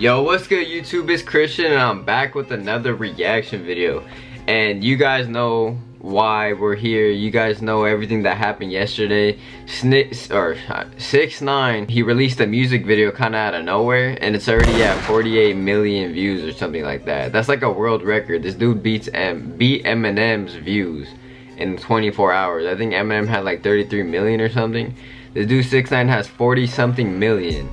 Yo, what's good YouTube? It's Christian and I'm back with another reaction video. And you guys know why we're here. You guys know everything that happened yesterday. Snick or uh, 6 9 he released a music video kind of out of nowhere and it's already at 48 million views or something like that. That's like a world record. This dude beats M beat Eminem's views in 24 hours. I think Eminem had like 33 million or something. This dude 6 9 has 40 something million.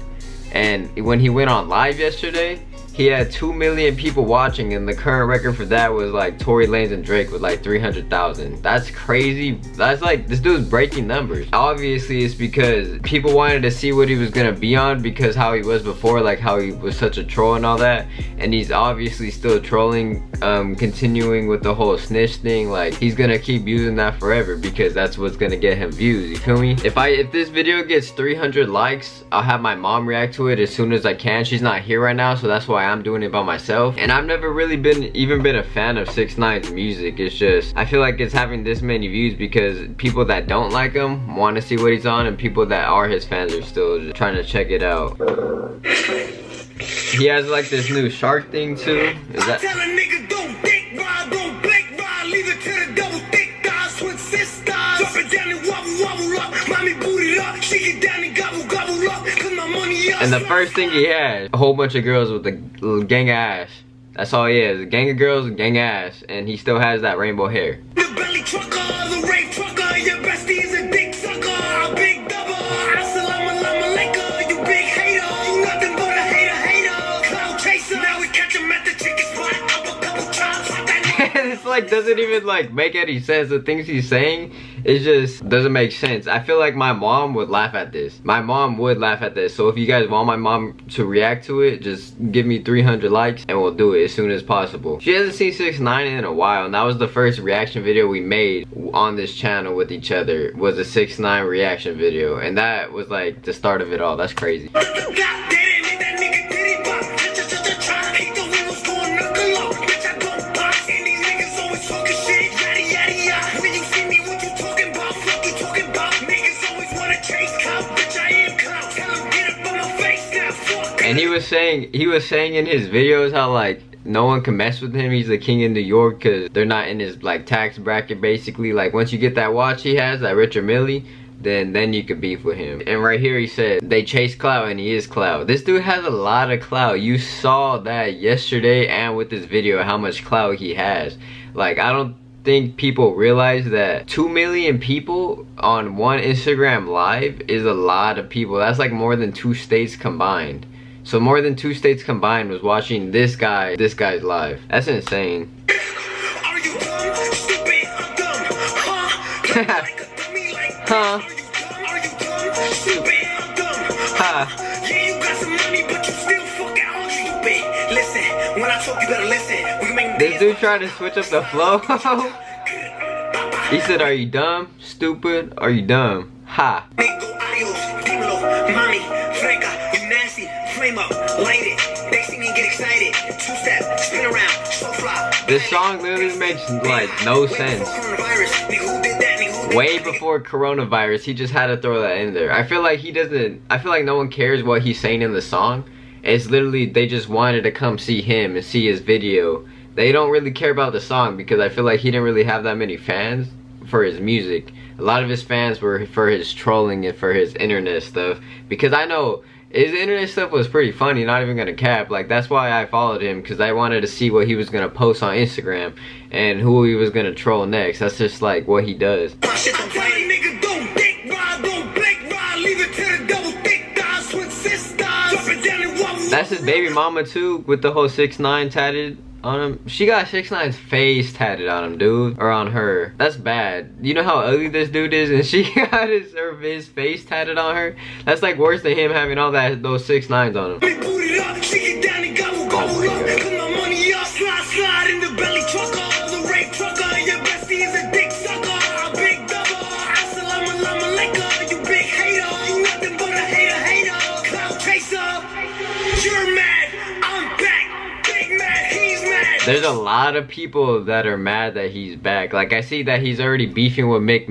And when he went on live yesterday, he had 2 million people watching and the current record for that was like Tory Lanez and Drake with like 300,000. That's crazy. That's like, this dude's breaking numbers. Obviously it's because people wanted to see what he was gonna be on because how he was before, like how he was such a troll and all that. And he's obviously still trolling, um, continuing with the whole snitch thing. Like he's gonna keep using that forever because that's what's gonna get him views, you feel me? If I, if this video gets 300 likes, I'll have my mom react to it as soon as I can. She's not here right now, so that's why I'm doing it by myself. And I've never really been even been a fan of 6 9's music. It's just I feel like it's having this many views because people that don't like him want to see what he's on and people that are his fans are still trying to check it out. He has like this new shark thing too. Is that And the first thing he had, a whole bunch of girls with a gang of ass. That's all he is, a gang of girls, a gang of ass. And he still has that rainbow hair. Like doesn't even like make any sense. The things he's saying, it just doesn't make sense. I feel like my mom would laugh at this. My mom would laugh at this. So if you guys want my mom to react to it, just give me 300 likes and we'll do it as soon as possible. She hasn't seen 6 9 in a while and that was the first reaction video we made on this channel with each other was a 6 9 reaction video and that was like the start of it all. That's crazy. And he was saying, he was saying in his videos how like no one can mess with him. He's the king in New York because they're not in his like tax bracket basically. Like once you get that watch he has, that Richard Mille, then then you could beef with him. And right here he said they chase clout and he is clout. This dude has a lot of clout. You saw that yesterday and with this video how much clout he has. Like I don't think people realize that 2 million people on one Instagram live is a lot of people. That's like more than two states combined. So more than two states combined was watching this guy, this guy's live. That's insane. huh? This dude trying to switch up the flow. he said, are you dumb? Stupid? Are you dumb? Ha flame up, light it. They see me get excited. Two step, spin around, so fly. This song literally makes like no sense. Way before coronavirus, he just had to throw that in there. I feel like he doesn't, I feel like no one cares what he's saying in the song. It's literally, they just wanted to come see him and see his video. They don't really care about the song because I feel like he didn't really have that many fans for his music. A lot of his fans were for his trolling and for his internet stuff. Because I know his internet stuff was pretty funny, not even gonna cap. Like, that's why I followed him, because I wanted to see what he was gonna post on Instagram and who he was gonna troll next. That's just like what he does. That's his baby mama too, with the whole 6 9 tatted on him. She got 6 9's face tatted on him, dude. Or on her. That's bad. You know how ugly this dude is? And she got his, her, his face tatted on her? That's like worse than him having all that those 6 9s on him. There's a lot of people that are mad that he's back. Like I see that he's already beefing with Meek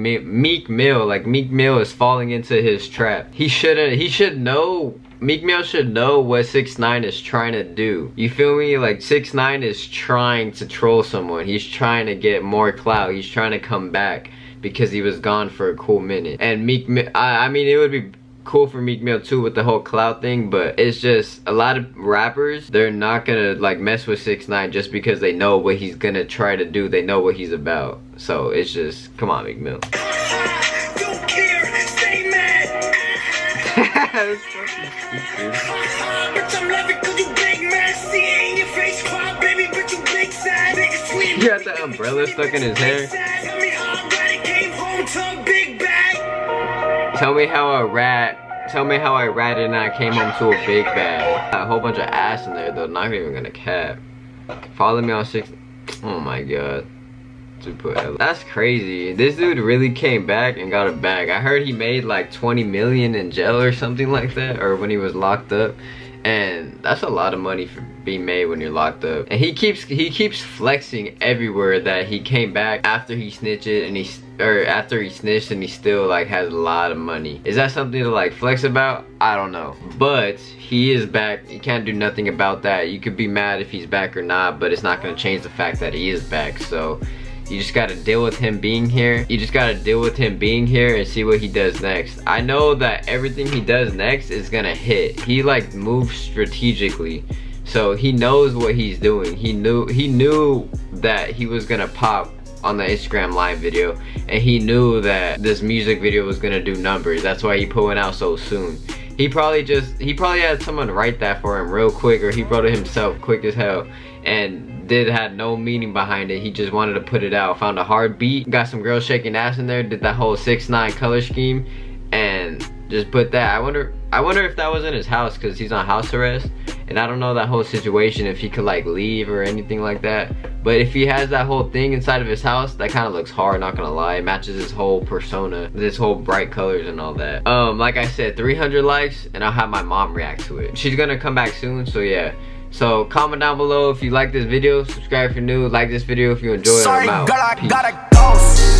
Mill. Like Meek Mill is falling into his trap. He shouldn't. He should know Meek Mill should know what 6 9 is trying to do. You feel me? Like 6 9 is trying to troll someone. He's trying to get more clout. He's trying to come back because he was gone for a cool minute. And Meek I, I mean, it would be cool for Meek Mill too with the whole clout thing, but it's just a lot of rappers, they're not gonna like mess with 6 9 just because they know what he's gonna try to do. They know what he's about. So it's just, come on, Meek Mill. You got the umbrella stuck in his hair. Tell me how a rat, tell me how I ratted and I came home to a big bag. A whole bunch of ass in there though, not even gonna cap. Follow me on six, oh my god. That's crazy. This dude really came back and got a bag. I heard he made like 20 million in jail or something like that, or when he was locked up and that's a lot of money for being made when you're locked up. And he keeps he keeps flexing everywhere that he came back after he snitched and he or after he snitched and he still like has a lot of money. Is that something to like flex about? I don't know. But he is back. You can't do nothing about that. You could be mad if he's back or not but it's not going to change the fact that he is back. So you just gotta deal with him being here. You just gotta deal with him being here and see what he does next. I know that everything he does next is gonna hit. He like moves strategically. So he knows what he's doing. He knew he knew that he was gonna pop on the Instagram live video and he knew that this music video was gonna do numbers. That's why he put out so soon. He probably just he probably had someone write that for him real quick or he wrote it himself quick as hell and did had no meaning behind it. He just wanted to put it out. Found a hard beat, got some girls shaking ass in there, did that whole six nine color scheme, and just put that. I wonder I wonder if that was in his house because he's on house arrest. And I don't know that whole situation if he could like leave or anything like that. But if he has that whole thing inside of his house, that kind of looks hard, not gonna lie. It matches his whole persona, his whole bright colors and all that. Um, like I said, 300 likes and I'll have my mom react to it. She's gonna come back soon, so yeah. So comment down below if you like this video, subscribe if you're new, like this video if you enjoy Sorry, it. I'm out. Girl, I gotta